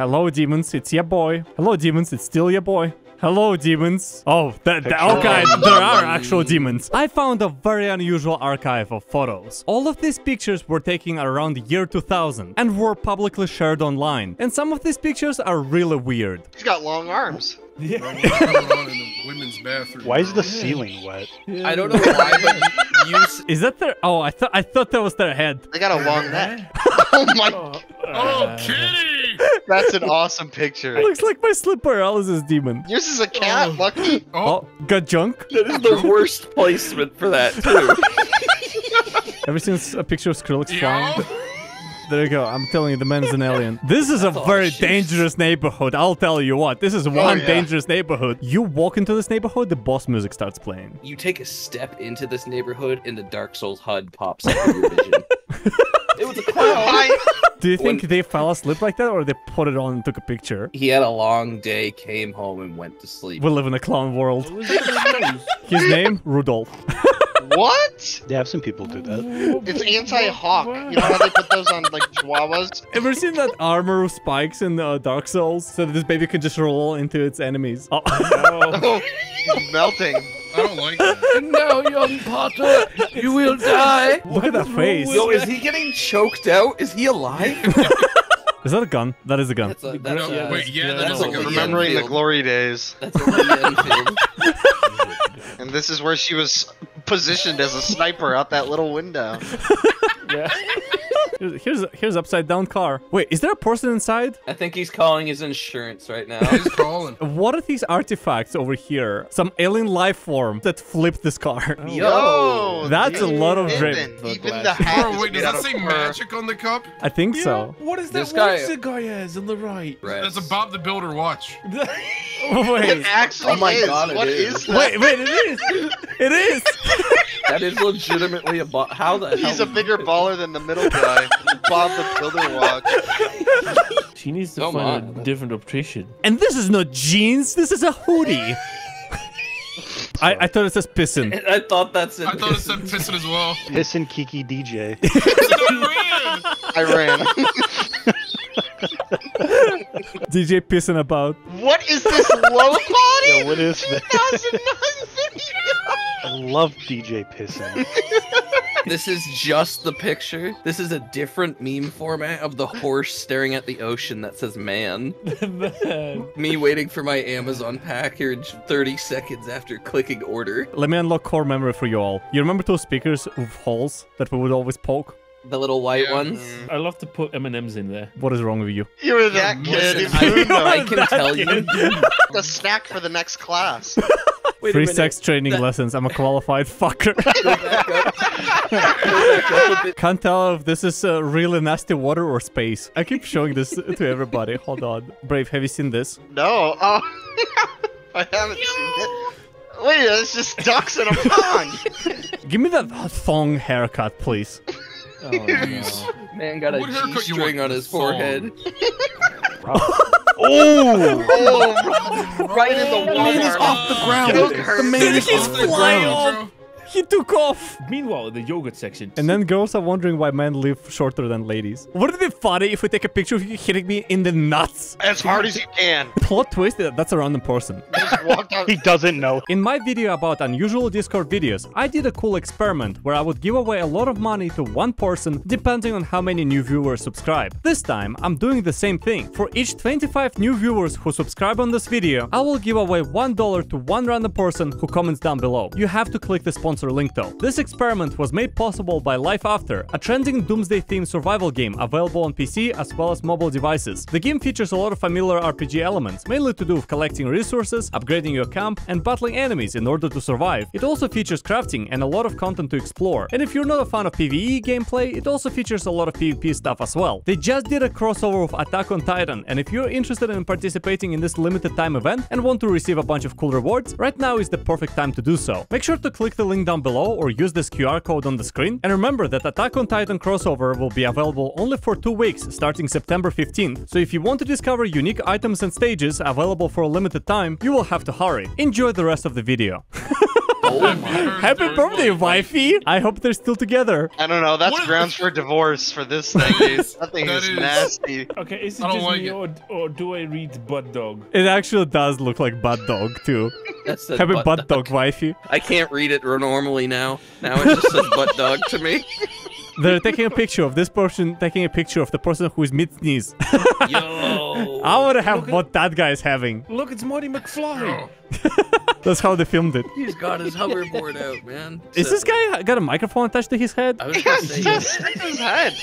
Hello, demons. It's your boy. Hello, demons. It's still your boy. Hello, demons. Oh, that, that okay, there are actual demons. I found a very unusual archive of photos. All of these pictures were taken around the year 2000 and were publicly shared online. And some of these pictures are really weird. He's got long arms. What's going on in the women's bathroom? Why is the ceiling wet? I don't know why, but you. Is that their? Oh, I thought I thought that was their head. They got a long neck. Oh my, Oh, kitty! That's an awesome picture. It looks like my slip paralysis demon. Yours is a cat, Lucky. Oh, got oh. oh, junk. That is the worst placement for that too. Ever since a picture of Skrillex Yo! flying? There you go. I'm telling you, the man's an alien. This is a very dangerous neighborhood. I'll tell you what. This is one oh, yeah. dangerous neighborhood. You walk into this neighborhood, the boss music starts playing. You take a step into this neighborhood, and the Dark Souls HUD pops up in your vision. it was a clown. Hi. Do you think When- they fell asleep like that, or they put it on and took a picture? He had a long day, came home, and went to sleep. We live in a clown world. His name, Rudolph. What? Yeah, I've seen people do that. It's anti-hawk. You know how they put those on like chihuahuas? Ever seen that armor with spikes in uh, Dark Souls, so that this baby can just roll into its enemies? Oh. Oh, he's melting. I don't like that. no, young Potter, you will die. Look at that face. Yo, is he getting choked out? Is he alive? Is that a gun? That is a gun. That's a, No, that's a, wait, yeah, that that's is a like a Lee Remembering the glory days. That's a Lee And this is where she was positioned as a sniper out that little window. Here's, here's here's upside down car. Wait, is there a person inside? I think he's calling his insurance right now. He's calling. What are these artifacts over here? Some alien life form that flipped this car. Yo, That's a lot of drip. Even, even the hat Bro, wait, does that say magic on the cup? I think so. What is that This guy- watch the guy has on the right? That's a Bob the Builder watch. Wait, It actually Oh my is. God, it What is. is that? wait, wait! It is. It is. That is legitimately a bot. How the He's hell? a bigger baller than the middle guy. Bob the Builder watch. She needs to Come find on. a different optician. And this is not jeans. This is a hoodie. I, I thought it says pissin. I thought that's it. I thought it said pissin as well. Pissin Kiki DJ. I ran. DJ pissing about. what is this low quality? Yeah, what is this? 2009 video? I love DJ pissing. This is just the picture. This is a different meme format of the horse staring at the ocean that says man. Man. Me waiting for my Amazon package 30 seconds after clicking order. Let me unlock core memory for you all. You remember those speakers with holes that we would always poke? The little white Yeah. ones. I love to put M&Ms in there. What is wrong with you? You were that kid. Listen, in Bruno. I, I can tell you. the snack for the next class. Wait Free sex training That- lessons. I'm a qualified fucker. Go back up. Go back up a bit. Can't tell if this is uh, really nasty water or space. I keep showing this to everybody. Hold on. Brave, have you seen this? No. Oh. I haven't seen it. Wait, it's just ducks in a pond. Give me that thong haircut, please. Oh, no. Man got a What haircut G-string on his Thong. forehead. Oh! oh, right in the man is off the ground. Dude, hurt. The man is He's off the flying ground. Off. He took off. Meanwhile, in the yogurt section. And then girls are wondering why men live shorter than ladies. Wouldn't it be funny if we take a picture of you hitting me in the nuts? As hard as you can. Plot twist, that's a random person. Just walk out. He doesn't know. In my video about unusual Discord videos, I did a cool experiment where I would give away a lot of money to one person depending on how many new viewers subscribe. This time, I'm doing the same thing. For each 25 new viewers who subscribe on this video, I will give away $1 to one random person who comments down below. You have to click the sponsor link though. This experiment was made possible by LifeAfter, a trending doomsday themed survival game available on PC as well as mobile devices. The game features a lot of familiar RPG elements, mainly to do with collecting resources, upgrading your camp, and battling enemies in order to survive. It also features crafting and a lot of content to explore. And if you're not a fan of PvE gameplay, it also features a lot of PvP stuff as well. They just did a crossover of Attack on Titan, and if you're interested in participating in this limited time event and want to receive a bunch of cool rewards, right now is the perfect time to do so. Make sure to click the link down below or use this QR code on the screen. And remember that Attack on Titan crossover will be available only for two weeks starting September 15th. So if you want to discover unique items and stages available for a limited time, you will have to hurry. Enjoy the rest of the video. Oh my. Happy birthday, wifey! I hope they're still together. I don't know. That's What is- grounds for divorce for this thing, dude. That thing That is is- nasty. Okay, is it just like me it. or, or do I read butt dog? It actually does look like butt dog too. That said Happy butt butt dog, wifey. I can't read it normally now. Now it just says butt dog to me. They're taking a picture of this person taking a picture of the person who is mid sneeze. Yo. I want to have Look at- what that guy is having. Look, it's Marty McFly. Oh, That's how they filmed it. He's got his hoverboard out, man. Is this guy got a microphone attached to his head? I was gonna say, Yes, his head.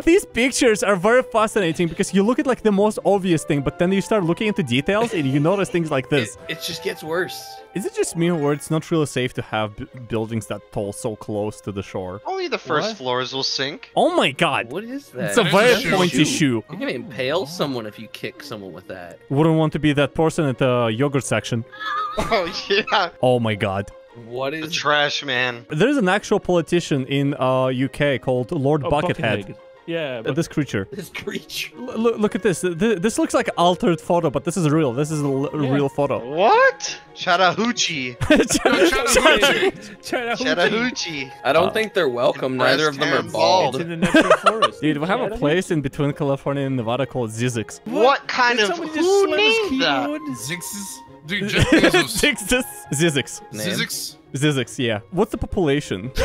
These pictures are very fascinating because you look at like the most obvious thing, but then you start looking into details and you notice things like this. it, it just gets worse. Is it just me or it's not really safe to have b- buildings that tall so close to the shore? Only the first What? floors will sink. Oh my god! What is that? It's a That is very a shoe. pointy shoe. You're gonna impale someone if you kick someone with that. Wouldn't want to be that person at the yogurt section. Oh yeah. Oh my god. What is The trash man. There's an actual politician in uh, UK called Lord Oh, Buckethead. Buckethead. Yeah, but This creature. this creature? L- look, look at this. This looks like altered photo, but this is real. This is a l- Yeah. real photo. What? Chattahoochee. Chattahoochee. Chattahoochee. I don't Uh, think they're welcome. Neither of them are bald. It's in the natural forest. Dude, we have a place in between California and Nevada called Zzyzx. What kind Did of who named that? keyboard? Zixes? Dude, Jeff Bezos. Zzyzx. Zzyzx. Zzyzx? Zzyzx, yeah. What's the population?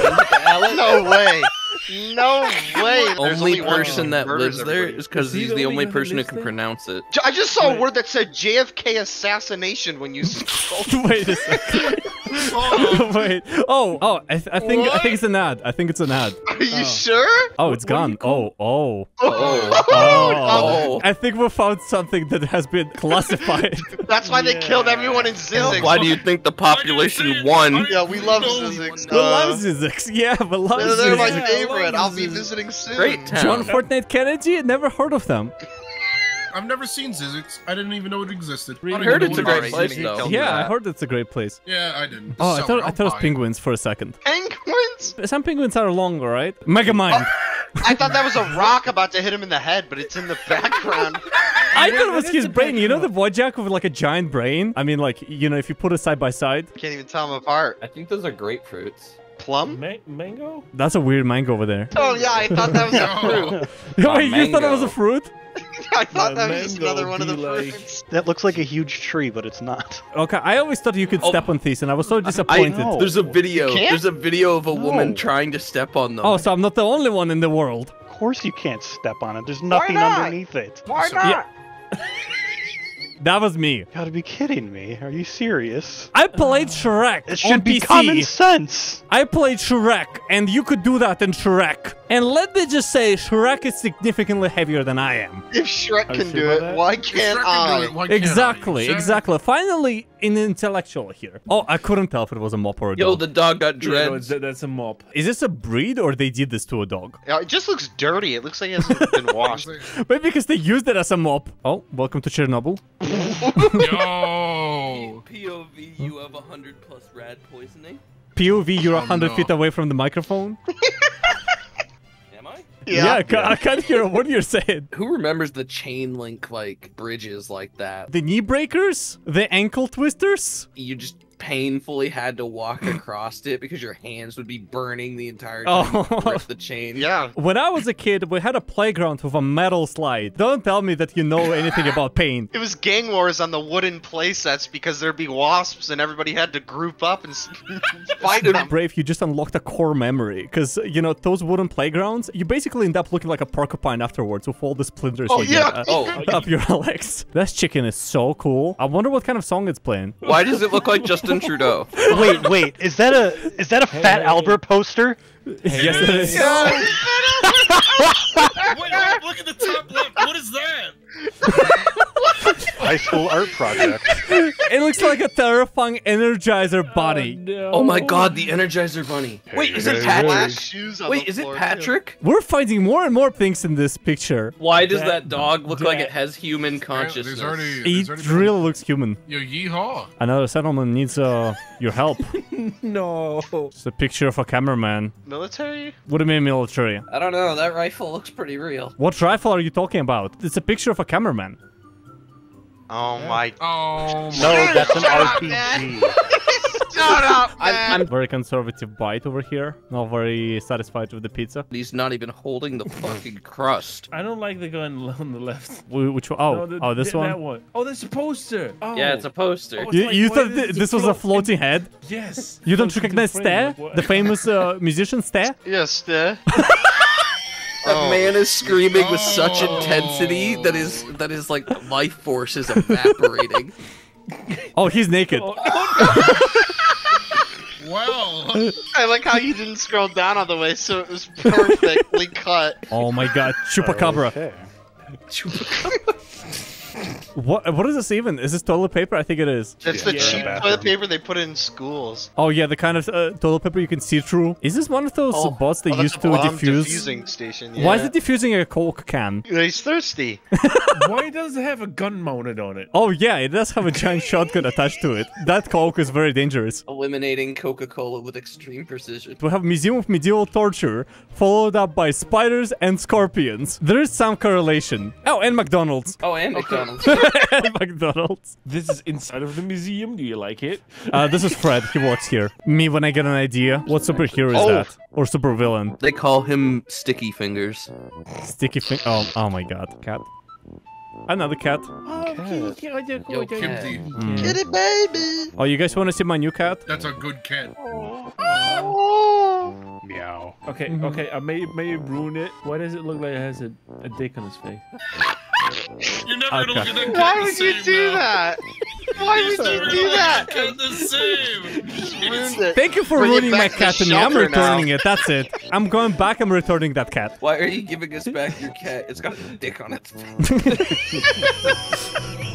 No way. No way. There's only one person that lives there everybody. is because Is he's the the only only person who can there? pronounce it. I just saw a word that said JFK assassination when you scrolled. Wait a second. Oh, Wait. Oh, oh. I, th- I think I think it's an ad. I think it's an ad. Are you oh. sure? Oh, What- it's what do gone. you call- Oh, oh. Oh. Oh. Oh. I think we found something that has been classified. That's why they killed everyone in Zzyzx. Why do you think the population won? Yeah, we love No, Zzyzx. we Uh, love Zzyzx. Yeah, we love they're, they're my Zzyzx. Yeah, I favorite. I'll be visiting soon. Great town. John Fortnite Kennedy? Never heard of them. I've never seen Zzyzx. I didn't even know it existed. I Heard it's a great it place is. Alright, though. Yeah, I that. heard it's a great place. Yeah, I didn't. Oh, I Sell thought it, I I'll thought it was buy penguins for a second. Penguins? Some penguins are long, right? Megamind. I thought that was a rock about to hit him in the head, but it's in the background. I thought it was his brain. You know the background. Wojak with like a giant brain? I mean, like, you know, if you put it side by side. Can't even tell them apart. I think those are grapefruits. Plum? Ma- mango? That's a weird mango over there. Oh yeah, I thought that was a fruit. No. Wait, you thought it was a fruit? I thought that was just another one of the be like- fruits. That looks like a huge tree, but it's not. Okay, I always thought you could Oh. step on these, and I was so disappointed. know. There's a video. There's a video of a woman trying to step on them. Oh, so I'm not the only one in the world. Of course you can't step on it. There's nothing not? underneath it. Why So- not? That was me. You Gotta be kidding me. Are you serious? I played Shrek It on should be PC. common sense. I played Shrek, and you could do that in Shrek. And let me just say, Shrek is significantly heavier than I am. Oh, if Shrek can sure do it, why can't Shrek can I? do it, why can't Exactly, Sure. exactly. Finally, an intellectual here. Oh, I couldn't tell if it was a mop or a Yo, dog. the dog got Yeah, no, that's a mop. Is this a breed or they did this to a dog? Yeah, it just looks dirty. It looks like it hasn't been washed. Maybe because they used it as a mop. Oh, welcome to Chernobyl. Yo. POV, you have 100 plus rad poisoning. POV, you're Oh, 100 no. feet away from the microphone. Am I? I, I can't hear what you're saying. Who remembers the chain link like bridges like that? The knee breakers? The ankle twisters? You just painfully had to walk across it because your hands would be burning the entire time Oh. ripped the chain. Yeah. When I was a kid, we had a playground with a metal slide. Don't tell me that you know anything about pain. It was gang wars on the wooden playsets because there'd be wasps and everybody had to group up and fight them. Brave, you just unlocked a core memory. Because, you know, those wooden playgrounds, you basically end up looking like a porcupine afterwards with all the splinters Oh, you yeah. get uh, Oh, up your legs. This chicken is so cool. I wonder what kind of song it's playing. why does it look like Justin Trudeau? wait, wait. Is that a is that a Fat hey. Albert poster? yes, it is. Wait, wait, look at the top left. What is that? High school art project. It looks like a terrifying Energizer body. no. Oh my god, the Energizer Bunny. Wait, is it Patrick? Glass shoes on Wait, is it. Patrick? We're finding more and more things in this picture. Why does That- that dog look like it has human consciousness? There's already. It There's already been- really looks human. Yo, yeehaw. Another settlement needs uh, your help. No. It's a picture of a cameraman. Military? What do you mean military? I don't know, that rifle looks pretty real. What rifle are you talking about? It's a picture of a cameraman. Oh my. Oh my No, that's an RPG. man. Stop Shut up, man. I'm, I'm Very conservative bite over here. Not very satisfied with the pizza. He's not even holding the fucking crust. I don't like the guy on on the left. Which one? Oh, No, the- oh, this th- one. That one. Oh, there's a poster. Oh. Yeah, it's a poster. Oh, it's You, like, you thought does this was a float floating head? Yes. You don't recognize frame, Ste, like, the famous uh, musician Ste? Yes, there. That Oh. man is screaming with such Oh. intensity that is that is like life force is evaporating. Oh, he's naked. Oh, Wow. I like how you didn't scroll down all the way, so it was perfectly cut. Oh my god, chupacabra. Okay. What what is this even? Is this toilet paper? I think it is. That's the Yeah. cheap Bathroom. toilet paper they put in schools. Oh yeah, the kind of uh, toilet paper you can see through. Is this one of those Oh. bots they Oh, used to bomb diffuse? diffusing station. Why is it diffusing a Coke can? He's thirsty. Why does it have a gun mounted on it? Oh yeah, it does have a giant shotgun attached to it. That Coke is very dangerous. Eliminating Coca-Cola with extreme precision. We have Museum of Medieval Torture, followed up by spiders and scorpions. There is some correlation. Oh, and McDonald's. Oh, and McDonald's. and McDonald's. This is inside of the museum. Do you like it? Uh, this is Fred. He works here. Me when I get an idea. What superhero is Oh. that? Or supervillain? they call him Sticky Fingers. Sticky thing. Oh, oh my god. Cat. Another cat. Yo, cat. Mm. Kitty baby. Oh, you guys want to see my new cat? That's a good cat. Oh. Meow. Okay, okay. I may may ruin it. Why does it look like it has a, a dick on his face? You're never gonna look at that cat Why the would you do now. that? Why would you do that? Cat the same. Thank you for Bring ruining my back to the cat to me. I'm shelter now. returning it. That's it. I'm going back. I'm returning that cat. Why are you giving us back your cat? It's got a dick on its face.